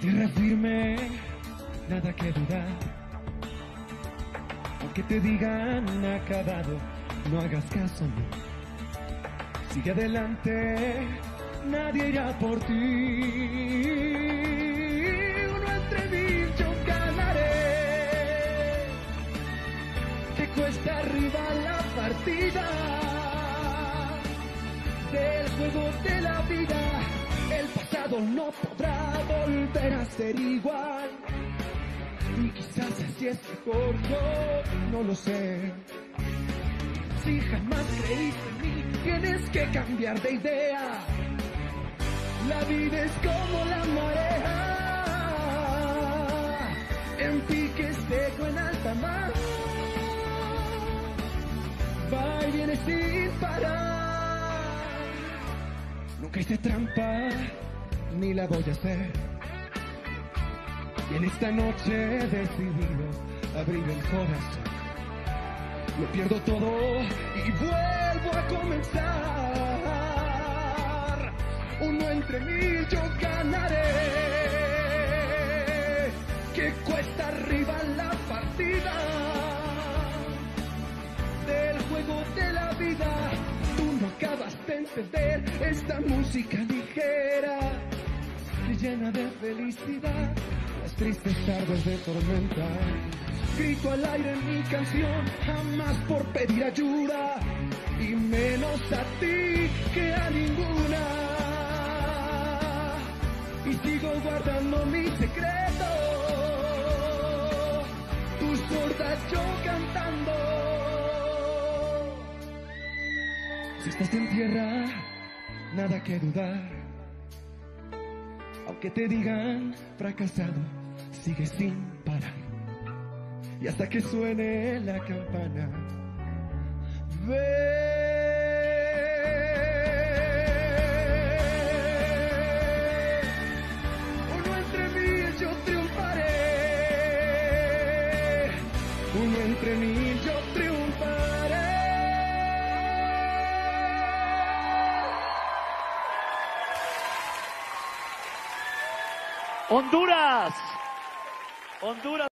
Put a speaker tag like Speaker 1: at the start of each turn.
Speaker 1: Tierra firme, nada que dudar. Aunque te digan acabado, no hagas caso, no. Sigue adelante, nadie irá por ti. Uno entre mil yo ganaré. Que cuesta arriba la partida del juego de la vida. El pasado no podrá volver a ser igual. Y quizás así es mejor, yo no lo sé. Si jamás creíste en mí, tienes que cambiar de idea. La vida es como la marea. En pique seco en alta mar. Va y viene sin parar. Nunca hice trampa, ni la voy a hacer. Y en esta noche he decidido abrir el corazón. Lo pierdo todo y vuelvo a comenzar. Uno entre mil yo ganaré. Que cuesta arriba la partida del juego de la vida. Tú no acabas de entender esta música ligera llena de felicidad las tristes tardes de tormenta. Grito al aire mi canción, jamás por pedir ayuda, y menos a ti que a ninguna. Y sigo guardando mi secreto, tú sorda yo cantando. Si estás en tierra, nada que dudar. Aunque te digan fracasado, sigue sin parar. Y hasta que suene la campana, ve. Uno entre mil yo triunfaré. Uno entre mil yo
Speaker 2: Honduras. Honduras.